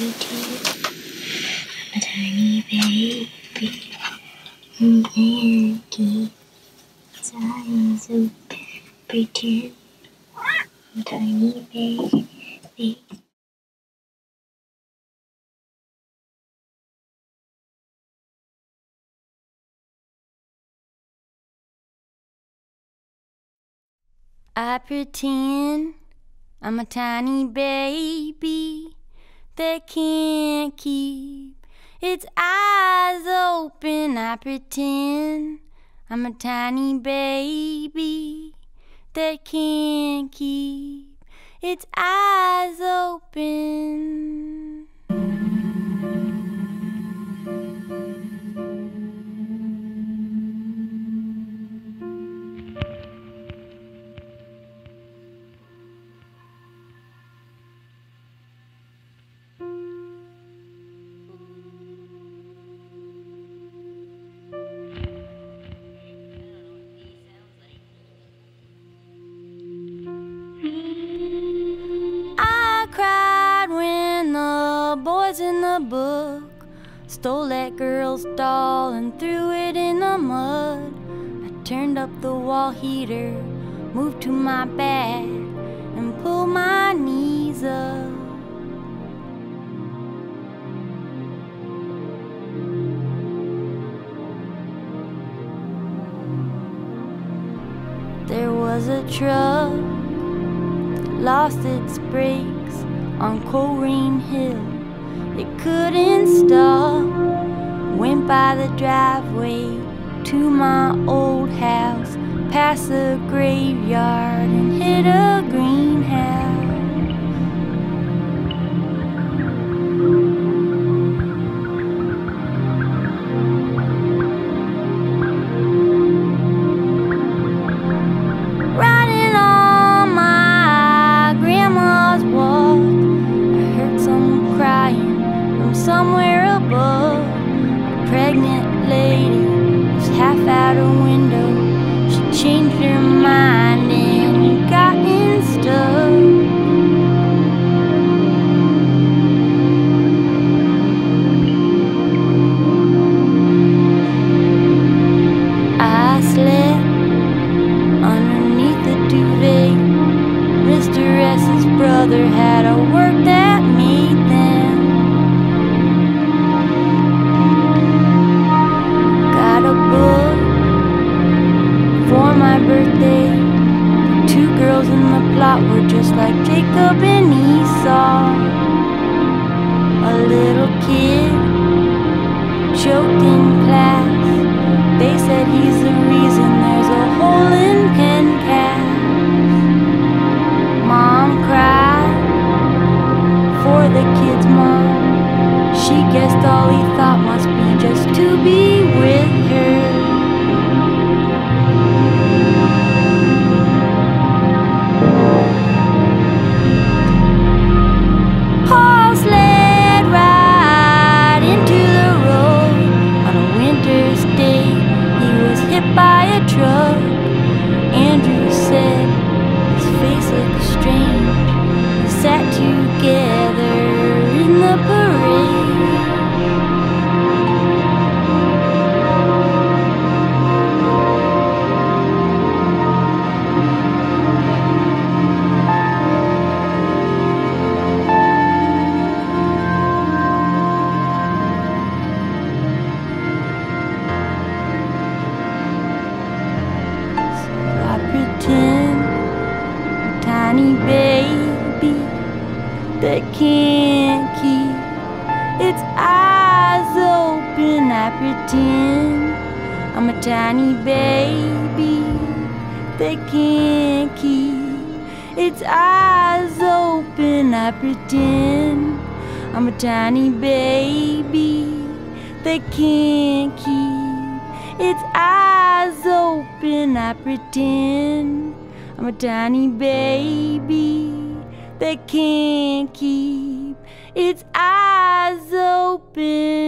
pretend. I'm a tiny baby. I'm Yankee. His eyes open, pretend. I'm tiny baby. I pretend I'm a tiny baby that can't keep its eyes open. I pretend I'm a tiny baby that can't keep its eyes open. Boys in the book stole that girl's doll and threw it in the mud. I turned up the wall heater, moved to my bed, and pulled my knees up. There was a truck lost its brakes on Coleraine Hill. It couldn't stop. Went by the driveway to my old house, past the graveyard and hit a She changed girls in the plot were just like Jacob and Esau. A little kid choked in class. They said he's the reason there's a hole in Pencast. Mom cried for the kid's mom. She guessed all he thought must be just to be with day. He was hit by a truck. Andrew said his face looked strange. We sat together in the parade. That can't keep its eyes open. I pretend I'm a tiny baby that can't keep its eyes open. I pretend I'm a tiny baby that can't keep its eyes open. I pretend I'm a tiny baby that can't keep its eyes open.